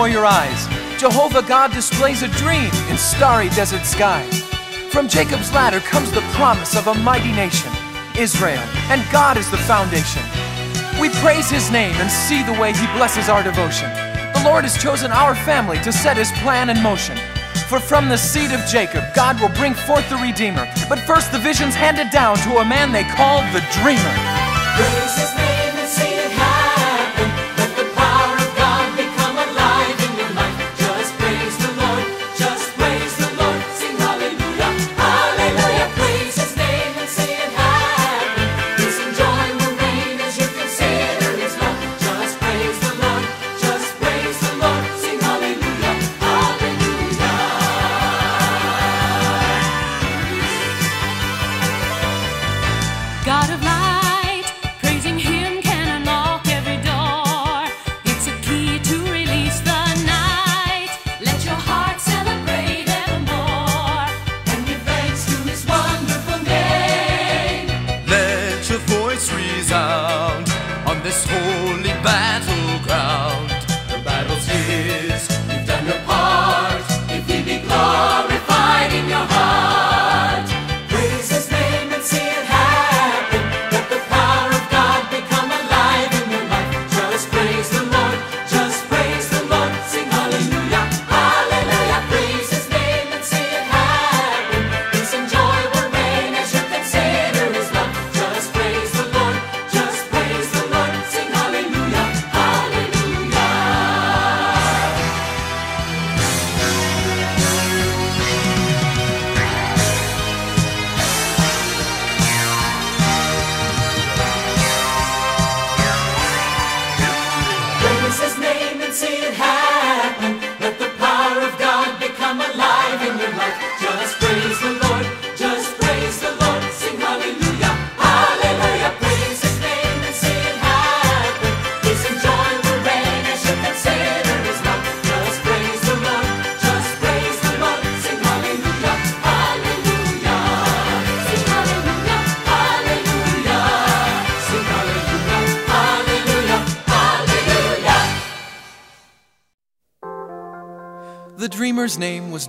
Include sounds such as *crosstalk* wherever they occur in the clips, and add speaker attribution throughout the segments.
Speaker 1: before your eyes. Jehovah God displays a dream in starry desert skies. From Jacob's ladder comes the promise of a mighty nation, Israel, and God is the foundation. We praise his name and see the way he blesses our devotion. The Lord has chosen our family to set his plan in motion. For from the seed of Jacob, God will bring forth the Redeemer. But first, the vision's handed down to a man they call the Dreamer.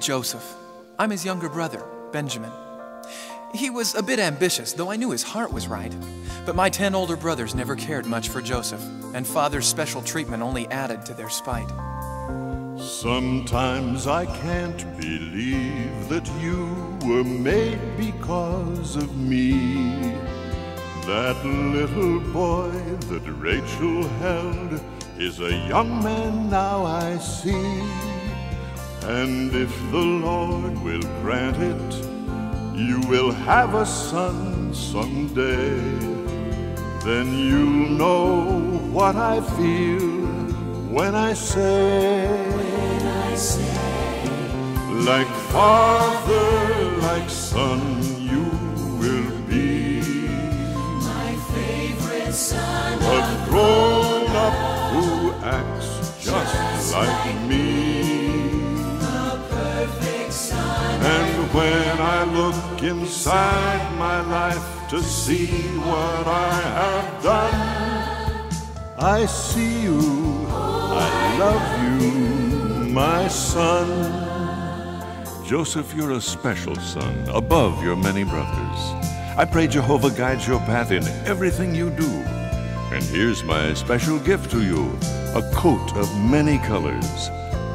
Speaker 1: Joseph. I'm his younger brother, Benjamin. He was a bit ambitious, though I knew his heart was right. But my ten older brothers never cared much for Joseph, and father's special treatment only added to their spite.
Speaker 2: Sometimes I can't believe that you were made because of me. That little boy that Rachel held is a young man now I see. And if the Lord will grant it, you will have a son someday. Then you'll know what I feel when I say, like father, like son, you will be
Speaker 3: My favorite son
Speaker 2: a grown up who acts just like me. When I look inside my life to see what I have done, I see you, I love you, my son. Joseph, you're a special son, above your many brothers. I pray Jehovah guides your path in everything you do. And here's my special gift to you a coat of many colors.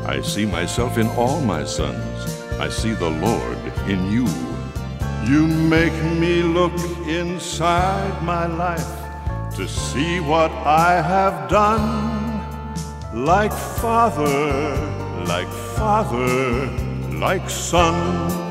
Speaker 2: I see myself in all my sons. I see the Lord in you. You make me look inside my life to see what I have done. Like father, like father, like son.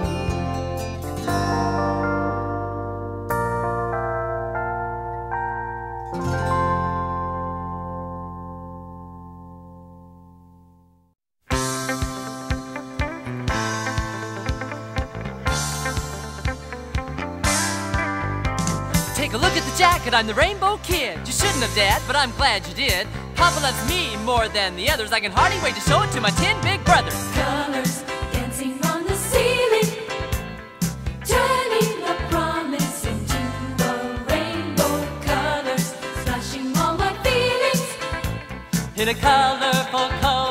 Speaker 4: A look at the jacket, I'm the rainbow kid. You shouldn't have, Dad, but I'm glad you did. Papa loves me more than the others. I can hardly wait to show it to my ten big brothers.
Speaker 5: Colors dancing on the ceiling, turning a promise into a rainbow. Colors splashing all my feelings.
Speaker 4: In a colorful coat,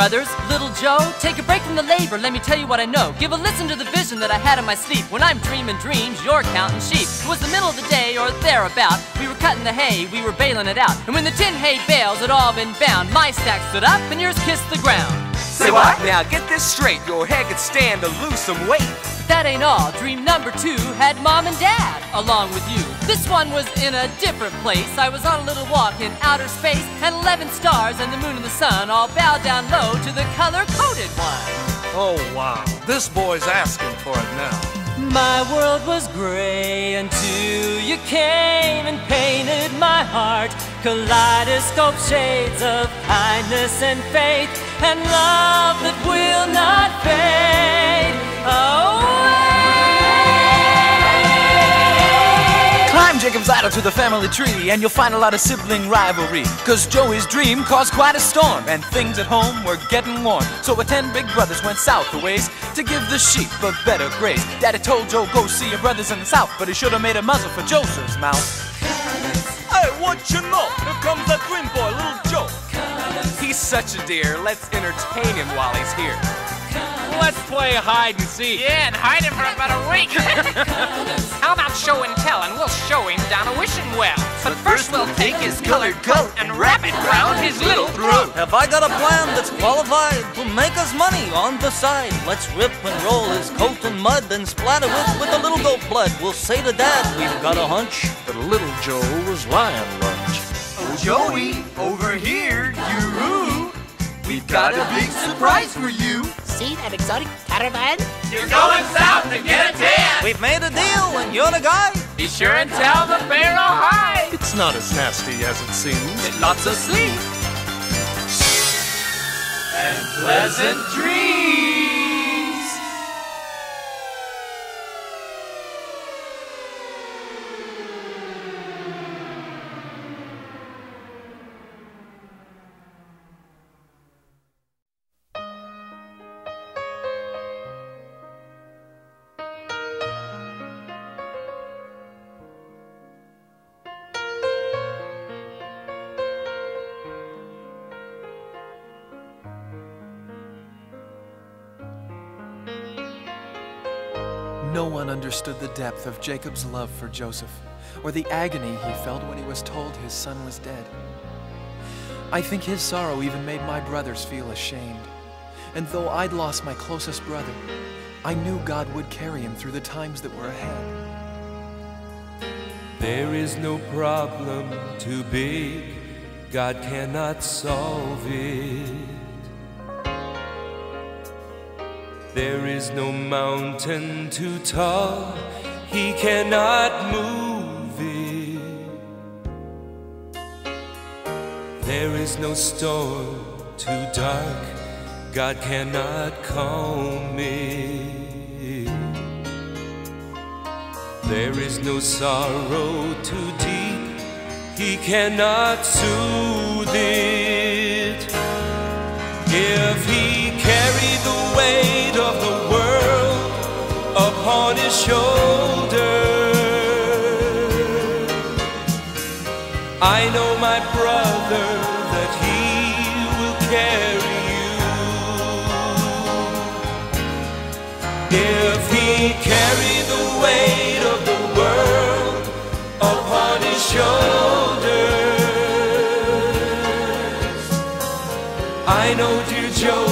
Speaker 4: brothers, little Joe. Take a break from the labor, let me tell you what I know. Give a listen to the vision that I had in my sleep. When I'm dreaming dreams, you're counting sheep. It was the middle of the day or thereabout. We were cutting the hay, we were baling it out. And when the tin hay bales had all been bound, my stack stood up and yours kissed the ground.
Speaker 6: Say what? Now get this straight. Your head could stand to lose some weight.
Speaker 4: But that ain't all. Dream number two had mom and dad along with you. This one was in a different place. I was on a little walk in outer space, and 11 stars and the moon and the sun all bowed down low to the color coded one.
Speaker 7: Oh, wow. This boy's asking for it now.
Speaker 4: My world was gray until you came and painted my heart. Kaleidoscope shades of kindness and faith and love that will not fade away.
Speaker 6: Jacob's ladder to the family tree, and you'll find a lot of sibling rivalry. Cause Joey's dream caused quite a storm, and things at home were getting warm. So the ten big brothers went south a ways to give the sheep a better graze. Daddy told Joe, go see your brothers in the south, but he should have made a muzzle for Joseph's mouth. Hey, what you know? Here comes that twin boy, little Joe. He's such a dear. Let's entertain him while he's here.
Speaker 8: Let's play hide and seek.
Speaker 9: Yeah, and hide him for about a week. *laughs* How about show and tell, and we'll show him down a wishing well. But first we'll take his colored coat and wrap it round his little throat.
Speaker 10: Have I got a plan that's qualified to make us money on the side? Let's rip and roll his coat in mud, then splatter it with a little goat blood. We'll say to Dad, we've got a hunch.
Speaker 7: that little Joe was lying lunch.
Speaker 1: Oh, Joey, over here, you We've got a big surprise for you.
Speaker 11: See that exotic caravan?
Speaker 9: You're going south to get a tan.
Speaker 10: We've made a deal, and you're the guy.
Speaker 9: Be sure and tell the pharaoh hi.
Speaker 7: It's not as nasty as it seems.
Speaker 6: And lots of sleep.
Speaker 1: And pleasant dreams.
Speaker 6: No one understood the depth of Jacob's love for Joseph, or the agony he felt when he was told his son was dead. I think his sorrow even made my brothers feel ashamed. And though I'd lost my closest brother, I knew God would carry him through the times that were ahead.
Speaker 12: There is no problem too big, God cannot solve it. There is no mountain too tall, He cannot move it. There is no storm too dark, God cannot calm it. There is no sorrow too deep, He cannot soothe it. If He I know my brother that He will carry you. If He carried the weight of the world upon His shoulders, I know, dear Joseph,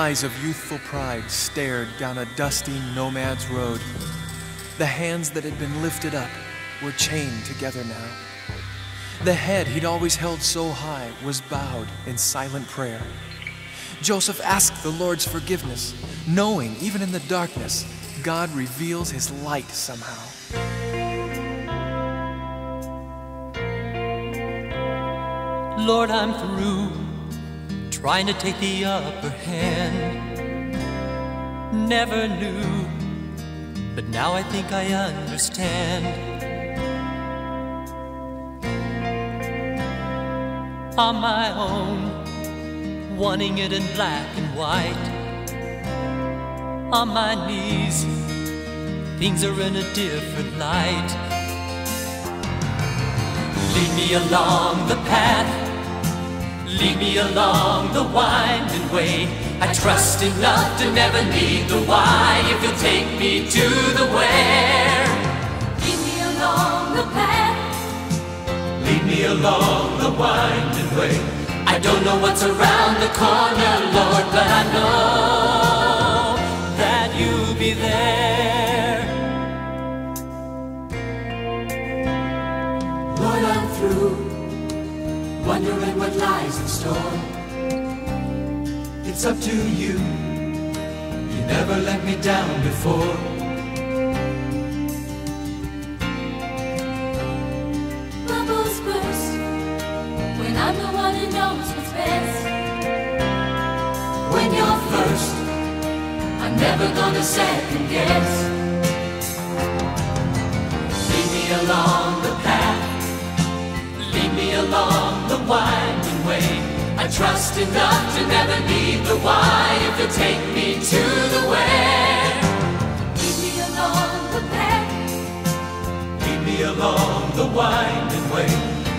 Speaker 6: eyes of youthful pride stared down a dusty nomad's road. The hands that had been lifted up were chained together now. The head he'd always held so high was bowed in silent prayer. Joseph asked the Lord's forgiveness, knowing even in the darkness, God reveals his light somehow.
Speaker 4: Lord, I'm through trying to take the upper hand. Never knew, but now I think I understand. On my own, wanting it in black and white. On my knees, things are in a different light. Lead me along the path Lead me along the winding way. I trust enough to never need the why if you'll take me to the where.
Speaker 5: Lead me along the path.
Speaker 1: Lead me along the winding way. I don't know what's around the corner, Lord, but I know
Speaker 4: that you'll be there.
Speaker 1: Lord, I'm through wondering what lies in store. It's up to you. You never let me down before.
Speaker 5: Bubbles burst when I'm the one who knows what's best.
Speaker 1: When you're first, I'm never gonna second guess. Lead me along the path. Lead me along the winding way. I trust enough to never need the why if you'll take me to the where.
Speaker 5: Lead me along the path.
Speaker 1: Lead me along the winding way.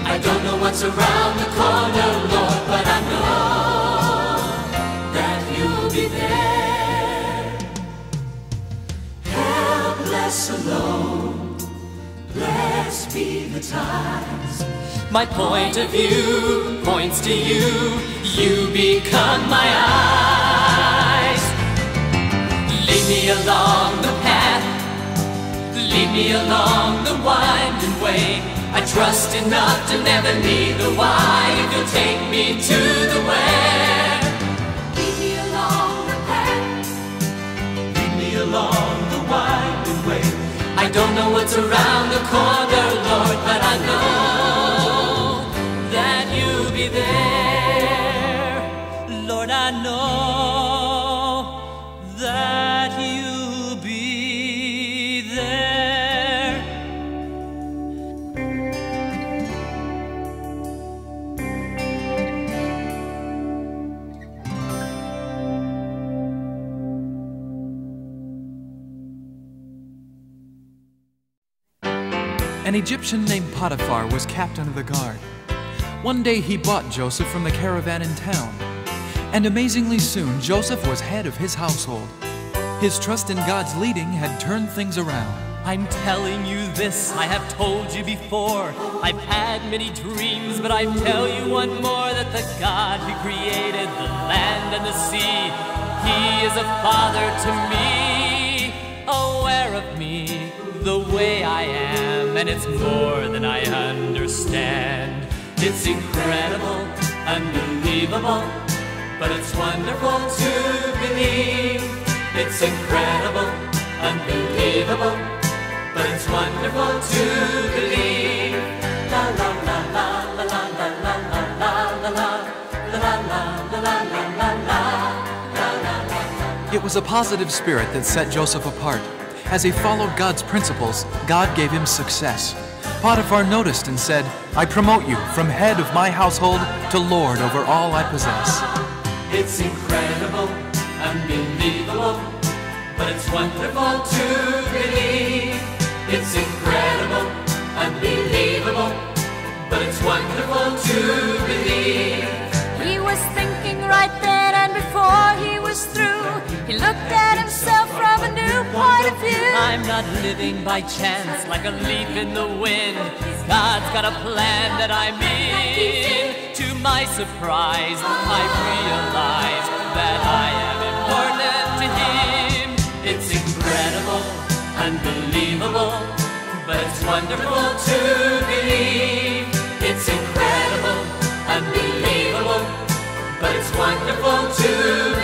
Speaker 1: I don't know what's around the corner, Lord, but I know that you'll be there. Helpless alone, blessed be the times.
Speaker 4: My point of view points to you. You become my eyes. Lead
Speaker 1: me along the path. Lead me along the winding way. I trust enough to never need the why. If you'll take me to the where. Lead me along the path. Lead me along the winding way. I don't know what's around the corner, Lord, but I know
Speaker 6: Egyptian named Potiphar was captain of the guard. One day he bought Joseph from the caravan in town. And amazingly soon, Joseph was head of his household. His trust in God's leading had turned things around.
Speaker 4: I'm telling you this, I have told you before. I've had many dreams, but I tell you one more that the God who created the land and the sea, He is a father to me, aware of me, the way I am, and it's more than I understand.
Speaker 1: It's incredible, unbelievable, but it's wonderful to believe. It's incredible, unbelievable, but it's wonderful to believe. La la la la
Speaker 6: It was a positive spirit that set Joseph apart. As he followed God's principles, God gave him success. Potiphar noticed and said, I promote you from head of my household to Lord over all I possess.
Speaker 1: It's incredible, unbelievable, but it's wonderful to believe. It's incredible, unbelievable, but it's wonderful to believe.
Speaker 13: He was thinking right then, and before he was through, he looked at himself
Speaker 4: I'm not living by chance like a leaf in the wind. God's got a plan that I'm in. To my surprise, I realize that I am important to Him.
Speaker 1: It's incredible, unbelievable, but it's wonderful to believe. It's incredible, unbelievable, but it's wonderful to believe.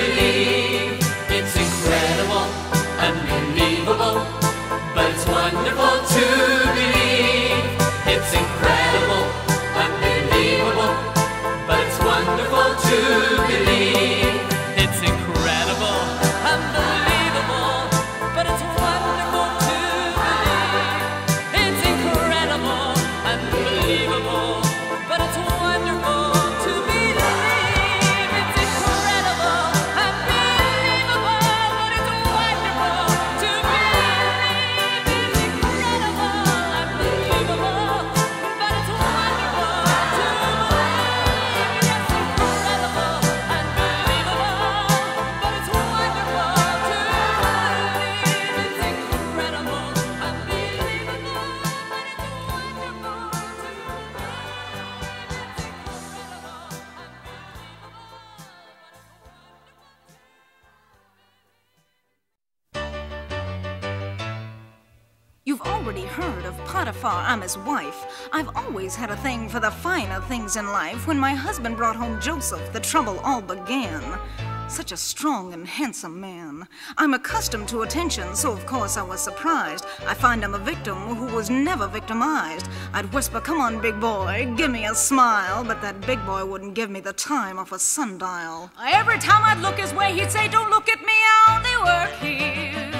Speaker 14: Potiphar, I'm his wife. I've always had a thing for the finer things in life. When my husband brought home Joseph, the trouble all began. Such a strong and handsome man. I'm accustomed to attention, so of course I was surprised. I find I'm a victim who was never victimized. I'd whisper, Come on, big boy, give me a smile. But that big boy wouldn't give me the time off a sundial.
Speaker 15: Every time I'd look his way, he'd say, Don't look at me, I only work here.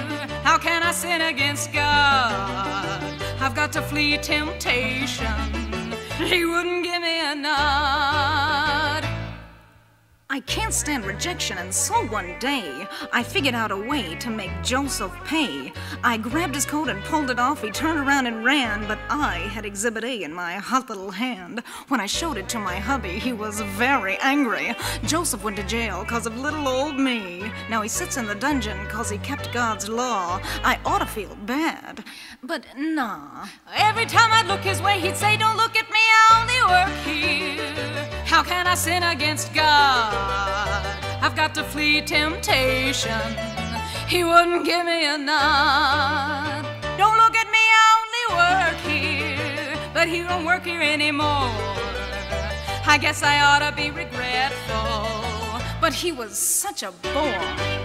Speaker 15: How can I sin against God? Got to flee temptation. He wouldn't give me nod.
Speaker 14: I can't stand rejection, and so one day I figured out a way to make Joseph pay. I grabbed his coat and pulled it off. He turned around and ran, but I had Exhibit A in my hot little hand. When I showed it to my hubby, he was very angry. Joseph went to jail because of little old me. Now he sits in the dungeon because he kept God's law. I ought to feel bad, but nah.
Speaker 15: Every time I'd look his way, he'd say, Don't look at me, I only work here. How can I sin against God? I've got to flee temptation.
Speaker 14: He wouldn't give me a nod. Don't look at me, I only work here, but he don't work here anymore. I guess I ought to be regretful, but he was such a bore.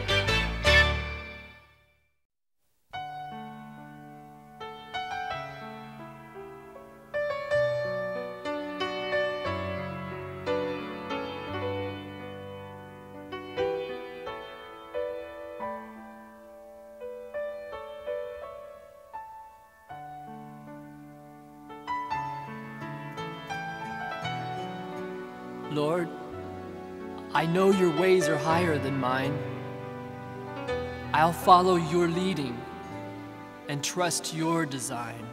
Speaker 4: higher than mine. I'll follow your leading and trust your design.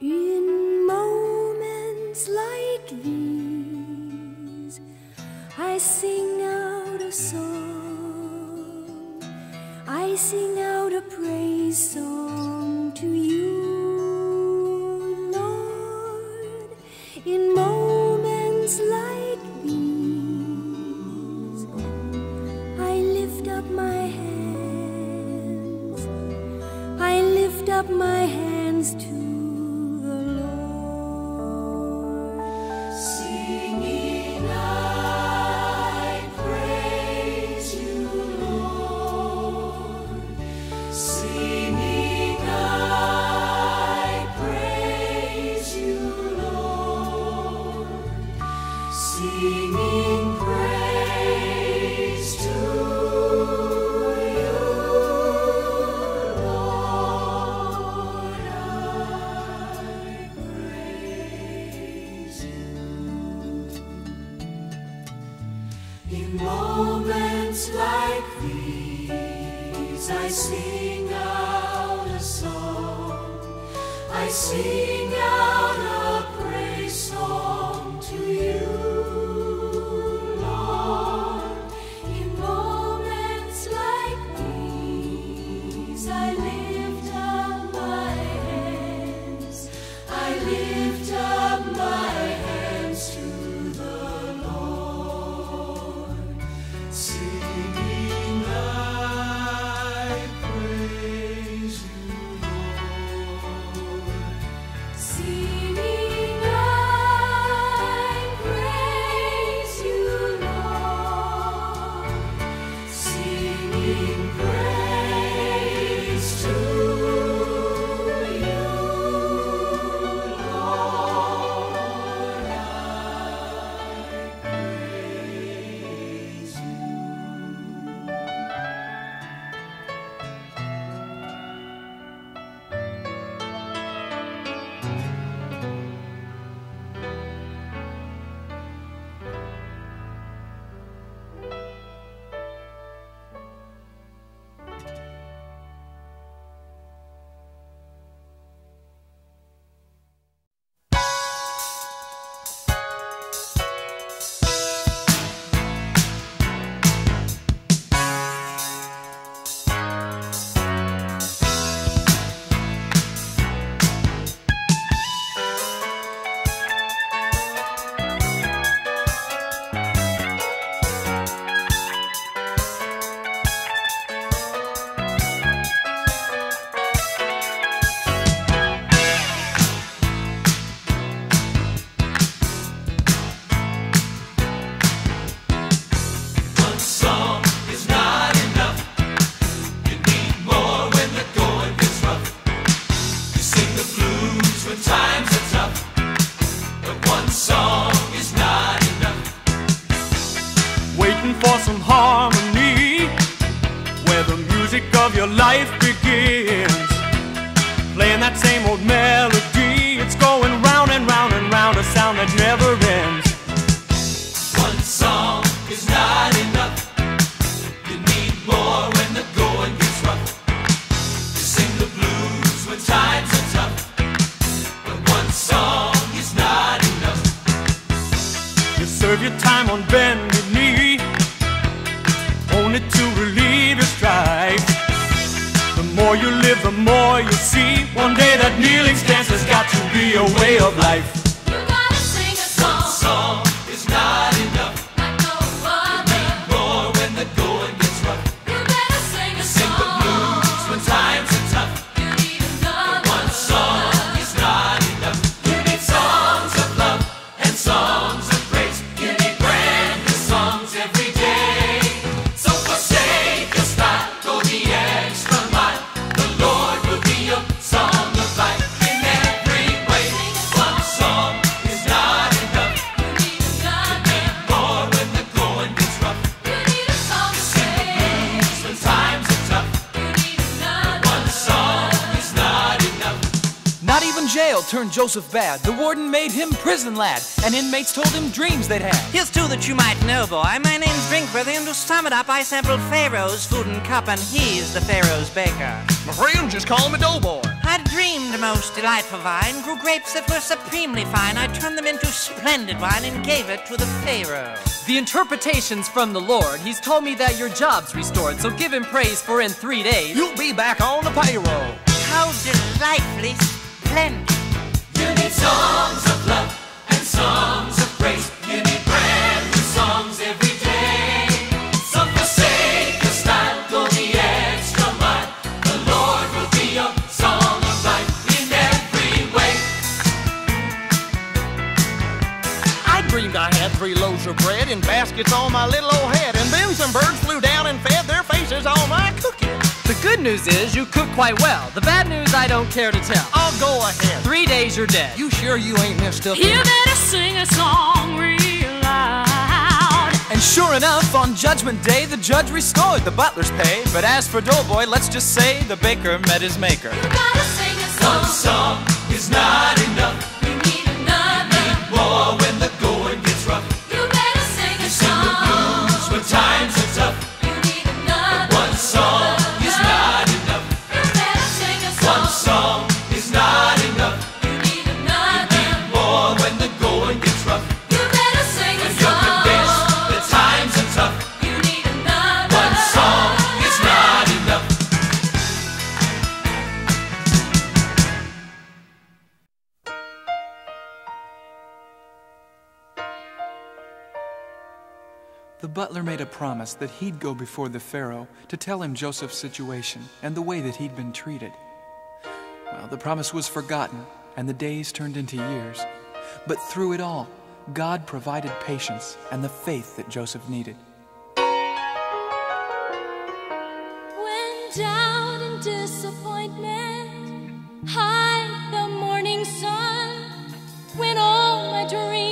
Speaker 1: In moments like these, I sing out a song, I sing out a praise song. like these, I
Speaker 13: sing out a song. I sing out
Speaker 6: jail turned Joseph bad. The warden made him prison lad, and inmates told him dreams they'd had.
Speaker 16: Here's two that you might know, boy. My name's Drinkworthy, and to sum it up, I sampled Pharaoh's food and cup, and he's the Pharaoh's baker.
Speaker 8: My friends just call me Doughboy.
Speaker 16: I dreamed a most delightful vine, grew grapes that were supremely fine. I turned them into splendid wine and gave it to the Pharaoh.
Speaker 4: The interpretation's from the Lord. He's told me that your job's restored, so give him praise for in three days.
Speaker 8: You'll be back on the payroll.
Speaker 16: How delightfully splendid.
Speaker 1: You need songs of love and songs of praise. You need brand new songs every day. So forsake the style, go the extra mile. The Lord will be your song of life in every way.
Speaker 8: I dreamed I had three loaves of bread and baskets on my little old head, and then some birds flew down
Speaker 4: good news is you cook quite well. The bad news I don't care to tell.
Speaker 8: I'll go ahead.
Speaker 4: Three days you're dead.
Speaker 8: You sure you ain't messed up?
Speaker 5: You better sing a song real loud.
Speaker 6: And sure enough, on Judgment Day, the judge restored the butler's pay. But as for Doughboy, let's just say the baker met his maker.
Speaker 5: You gotta sing a song.
Speaker 1: One song is not enough.
Speaker 6: Butler made a promise that he'd go before the Pharaoh to tell him Joseph's situation and the way that he'd been treated. Well, the promise was forgotten, and the days turned into years. But through it all, God provided patience and the faith that Joseph needed.
Speaker 13: When down in disappointment, hide the morning sun. When all my dreams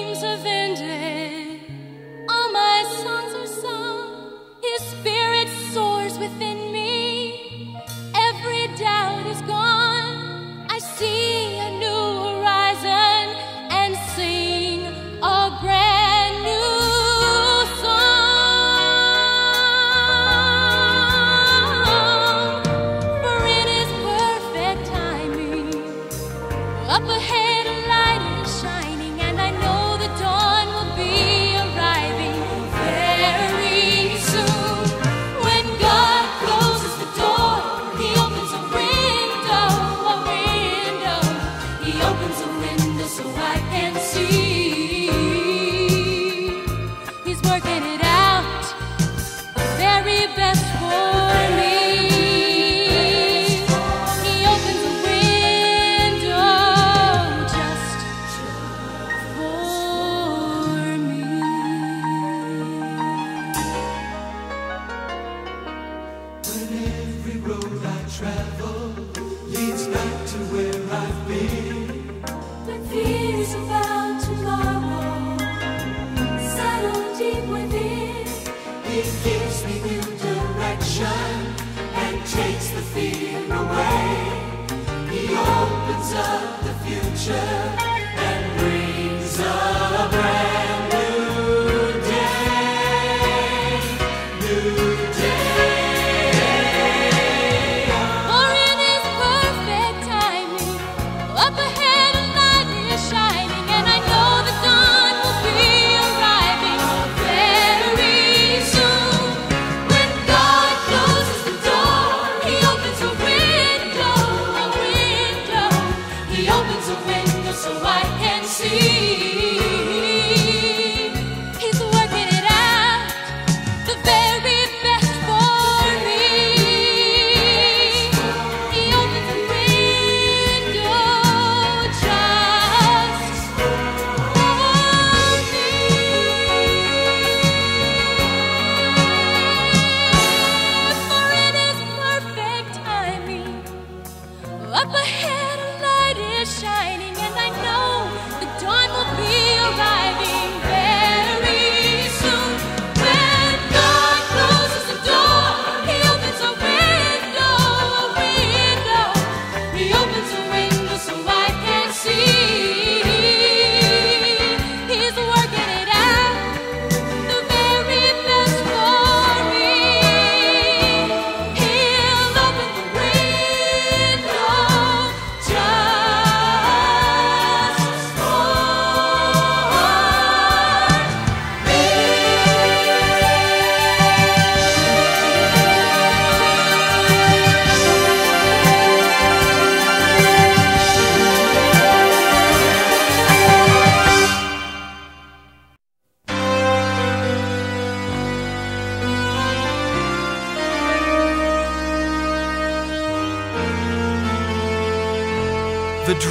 Speaker 1: travel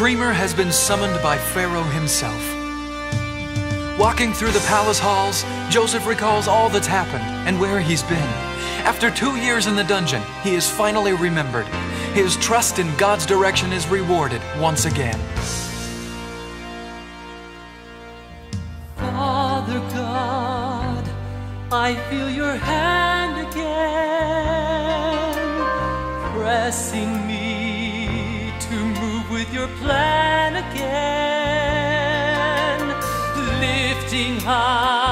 Speaker 6: dreamer has been summoned by Pharaoh himself. Walking through the palace halls, Joseph recalls all that's happened and where he's been. After two years in the dungeon, he is finally remembered. His trust in God's direction is rewarded once again.
Speaker 12: Father God, I feel your hand again, pressing me plan again, lifting high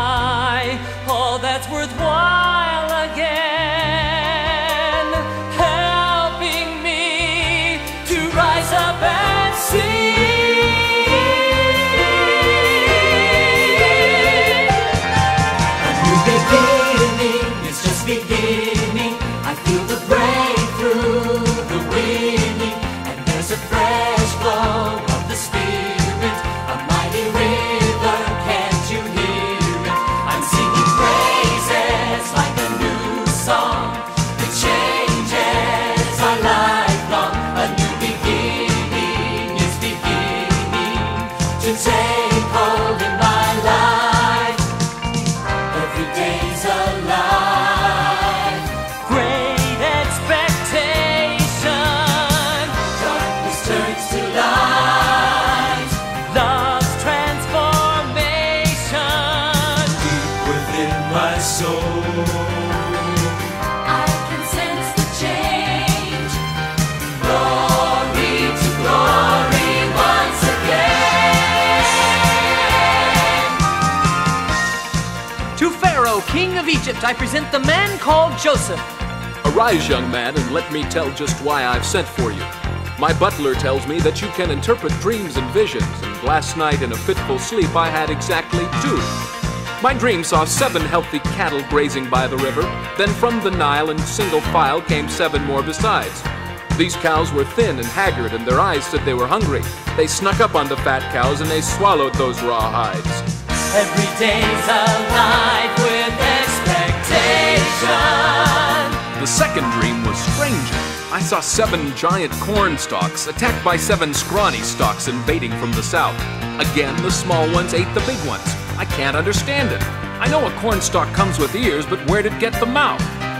Speaker 1: I
Speaker 4: present the man called Joseph.
Speaker 17: Arise, young man, and let me tell just why I've sent for you. My butler tells me that you can interpret dreams and visions, and last night in a fitful sleep I had exactly two. My dream saw seven healthy cattle grazing by the river, then from the Nile in single file came seven more besides. These cows were thin and haggard, and their eyes said they were hungry. They snuck up on the fat cows and they swallowed those raw hides.
Speaker 12: Every day's alive with expectation.
Speaker 17: The second dream was stranger. I saw seven giant corn stalks attacked by seven scrawny stalks invading from the south. Again, the small ones ate the big ones. I can't understand it. I know a corn stalk comes with ears, but where did it get the mouth?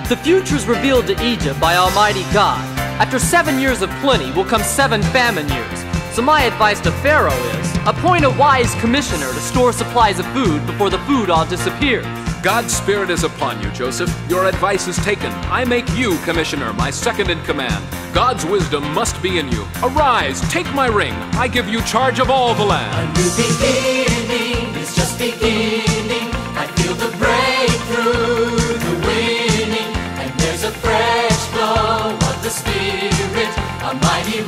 Speaker 4: The future is revealed to Egypt by Almighty God. After seven years of plenty will come seven famine years. So my advice to Pharaoh is appoint a wise commissioner to store supplies of food before the food all disappears.
Speaker 17: God's spirit is upon you, Joseph. Your advice is taken. I make you commissioner, my second in command. God's wisdom must be in you. Arise, take my ring. I give you charge of all the land.
Speaker 1: New beginning is just beginning. I feel the breakthrough, the winning, and there's a fresh flow of the Spirit, a mighty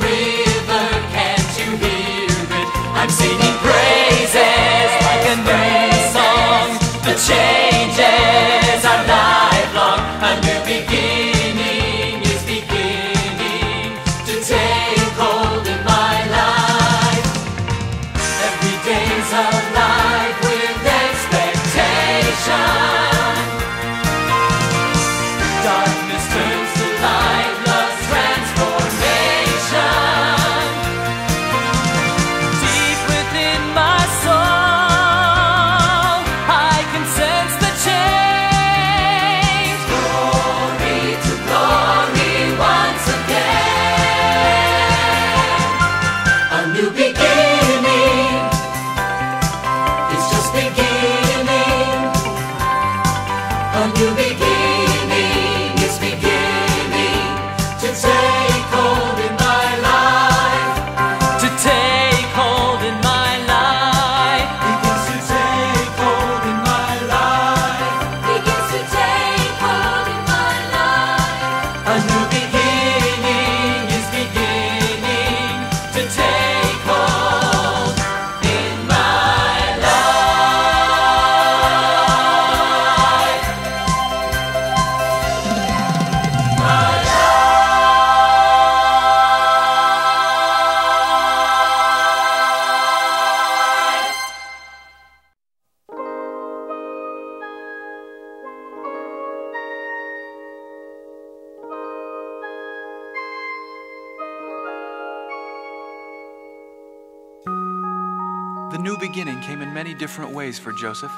Speaker 6: different ways for Joseph.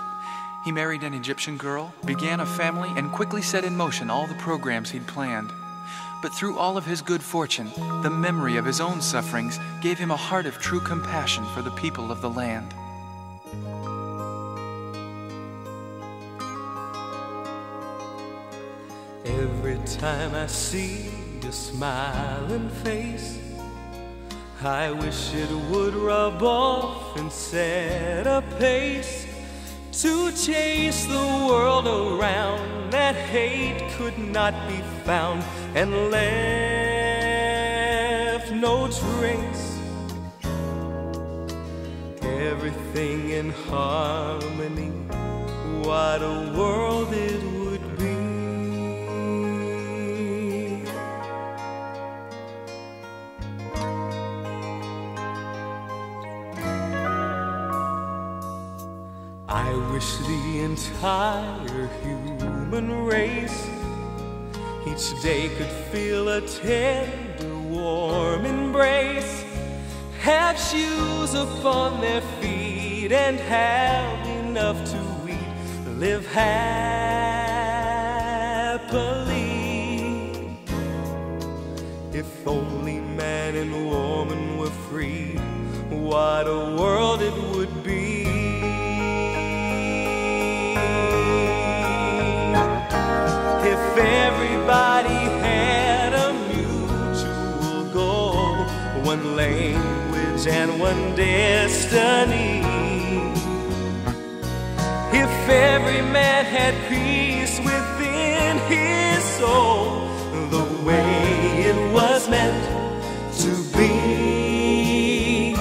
Speaker 6: He married an Egyptian girl, began a family, and quickly set in motion all the programs he'd planned. But through all of his good fortune, the memory of his own sufferings gave him a heart of true compassion for the people of the land.
Speaker 12: Every time I see your smiling face, I wish it would rub off and set a pace to chase the world around that hate could not be found and left no trace. Everything in harmony, what a world it wish the entire human race each day could feel a tender, warm embrace, have shoes upon their feet, and have enough to eat, live happily. And one destiny. If every man had peace within his soul, the way it was meant to be.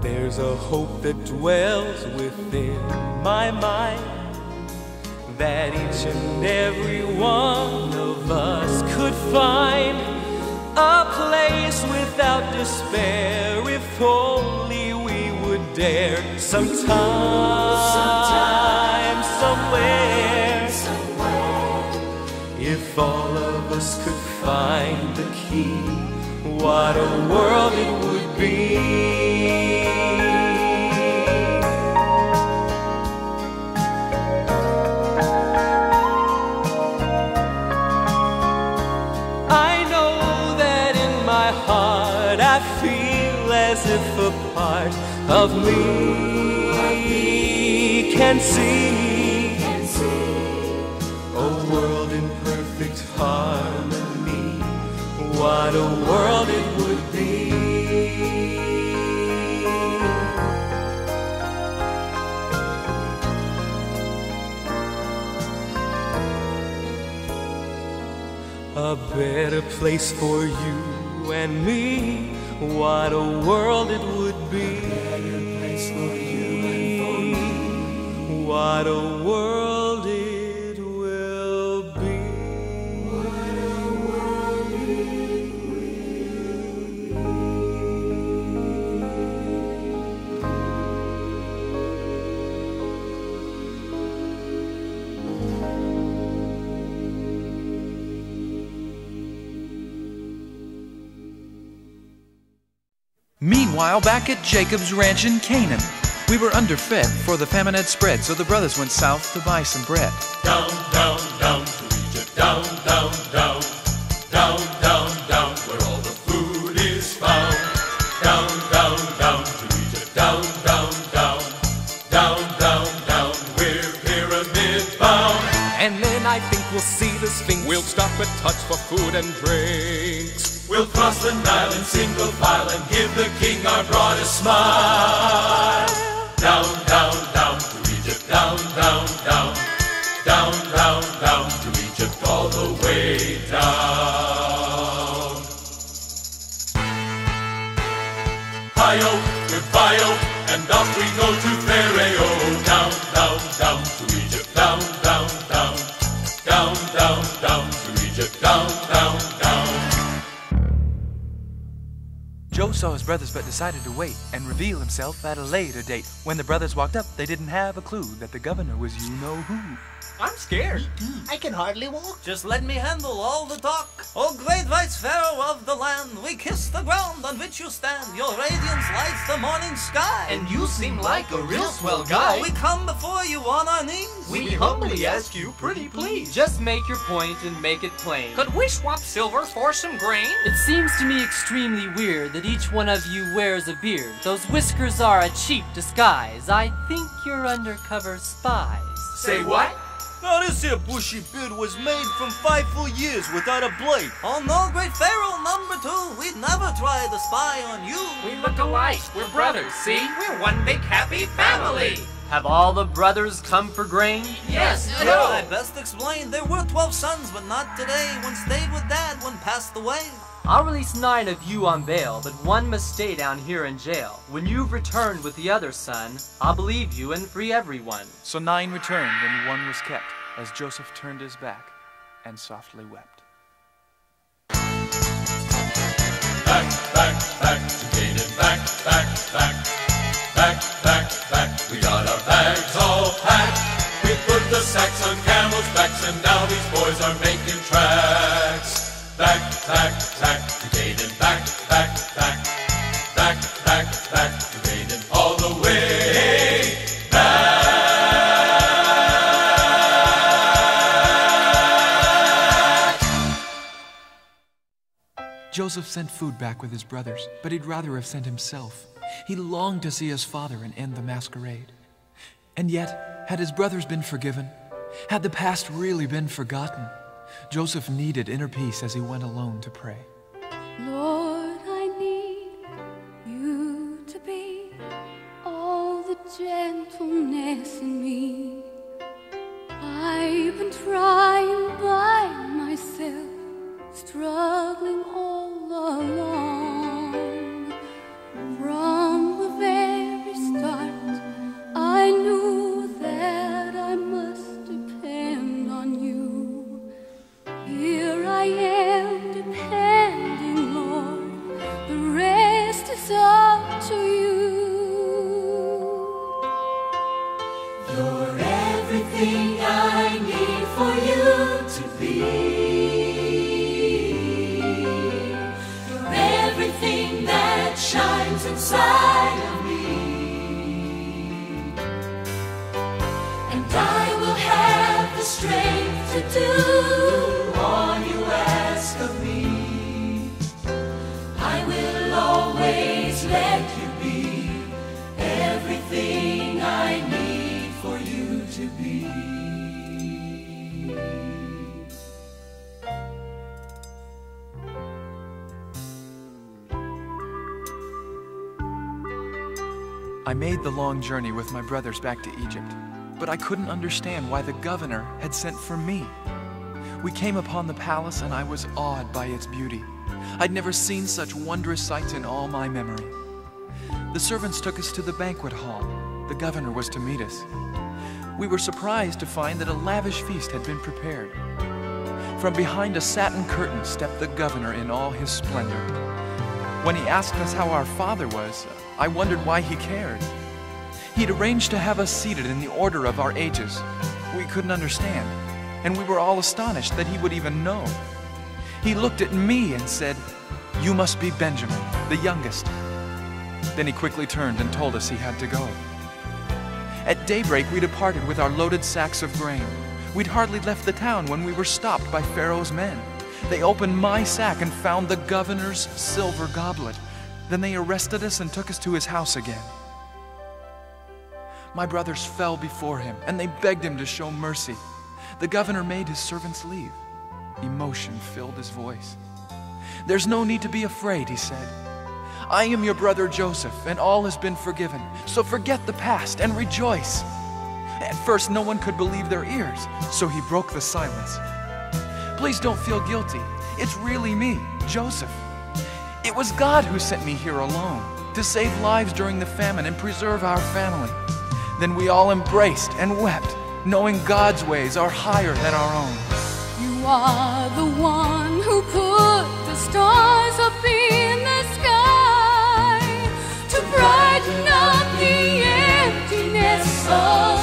Speaker 12: There's a hope that dwells within my mind that each and every one of us could find despair if only we would dare sometime, somewhere. If all of us could find the key, what a world it would be. Of me can see a world in perfect harmony. What a world it would be. A better place for you and me. What a world it would be. What a world it will be.
Speaker 6: What a world it Meanwhile, back at Jacob's ranch in Canaan, we were underfed, for the famine had spread, so the brothers went south to buy some bread.
Speaker 17: Down,
Speaker 6: wait and reveal himself at a later date. When the brothers walked up, they didn't have a clue that the governor was you know who.
Speaker 8: I'm scared.
Speaker 16: I can hardly walk.
Speaker 10: Just let me handle all the talk. O great vice pharaoh of the land, we kiss the ground on which you stand. Your radiance lights the morning sky.
Speaker 8: And you seem like a real swell guy.
Speaker 10: We come before you on our knees.
Speaker 8: We humbly ask you, pretty please.
Speaker 4: Just make your point and make it plain.
Speaker 9: Could we swap silver for some grain?
Speaker 4: It seems to me extremely weird that each one of you wears a beard. Those whiskers are a cheap disguise. I think you're undercover spies.
Speaker 8: Say what?
Speaker 18: Now this here bushy beard was made from five full years without a blade.
Speaker 10: Oh no, great pharaoh number two, we'd never try to spy on you.
Speaker 9: We look alike. We're brothers, see? We're one big happy family.
Speaker 4: Have all the brothers come for grain?
Speaker 9: Yes,
Speaker 10: Well, I best explain. There were 12 sons, but not today. One stayed with dad, one passed away.
Speaker 4: I'll release nine of you on bail, but one must stay down here in jail. When you've returned with the other son, I'll believe you and free everyone.
Speaker 6: So nine returned, and one was kept, as Joseph turned his back and softly wept.
Speaker 1: Back, back, back to Canaan. Back, back, back. Back, back, back. We got our bags all packed. We put the sacks on camels' backs, and now these boys are making tracks. Back, back, back to Canaan. Back, back, back. Back, back, back to Canaan. All the way back.
Speaker 6: Joseph sent food back with his brothers, but he'd rather have sent himself. He longed to see his father and end the masquerade. And yet, had his brothers been forgiven? Had the past really been forgotten? Joseph needed inner peace as he went alone to pray. Long journey with my brothers back to Egypt, but I couldn't understand why the governor had sent for me. We came upon the palace and I was awed by its beauty. I'd never seen such wondrous sights in all my memory. The servants took us to the banquet hall. The governor was to meet us. We were surprised to find that a lavish feast had been prepared. From behind a satin curtain stepped the governor in all his splendor. When he asked us how our father was, I wondered why he cared. He'd arranged to have us seated in the order of our ages. We couldn't understand, and we were all astonished that he would even know. He looked at me and said, You must be Benjamin, the youngest. Then he quickly turned and told us he had to go. At daybreak, we departed with our loaded sacks of grain. We'd hardly left the town when we were stopped by Pharaoh's men. They opened my sack and found the governor's silver goblet. Then they arrested us and took us to his house again. My brothers fell before him, and they begged him to show mercy. The governor made his servants leave. Emotion filled his voice. There's no need to be afraid, he said. I am your brother Joseph, and all has been forgiven. So forget the past and rejoice. At first, no one could believe their ears, so he broke the silence. Please don't feel guilty. It's really me, Joseph. It was God who sent me here alone to save lives during the famine and preserve our family. Then we all embraced and wept, knowing God's ways are higher than our own.
Speaker 13: You are the one who put the stars up in the sky
Speaker 4: to brighten up the emptiness of.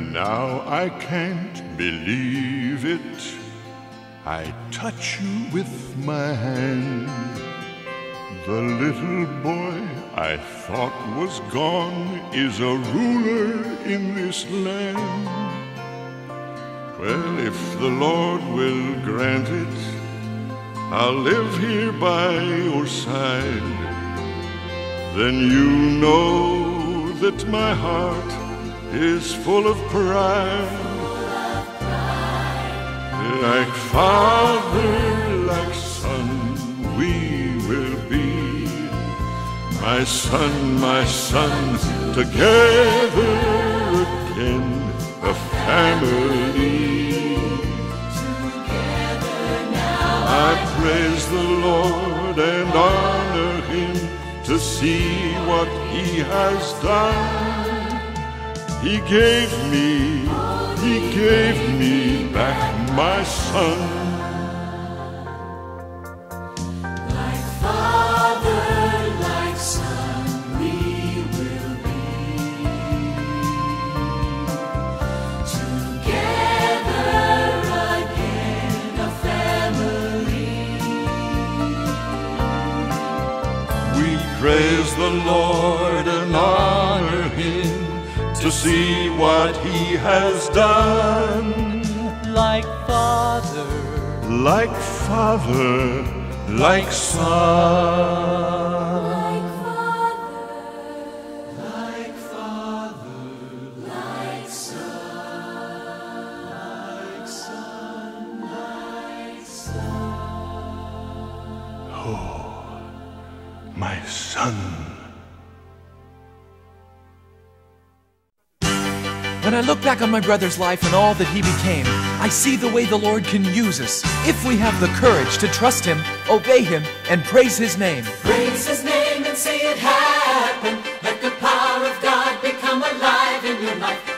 Speaker 2: Now I can't believe it. I touch you with my hand. The little boy I thought was gone is a ruler in this land. Well, if the Lord will grant it, I'll live here by your side. Then you know that my heart is full of pride. Like father, like son, we will be. My son, my son, together again, a family. I praise the Lord and honor him to see what he has done. He gave me, he gave me back my son.
Speaker 1: Like father, like son, we will be together again, a family.
Speaker 2: We praise the Lord and to see what he has done.
Speaker 4: Like father,
Speaker 2: Like father, like son.
Speaker 1: Like father, like son, like son, like son.
Speaker 2: Oh, my son.
Speaker 6: I look back on my brother's life and all that he became, I see the way the Lord can use us if we have the courage to trust Him, obey Him, and praise His name.
Speaker 1: Praise His name and see it happen. Let the power of God become alive in your life.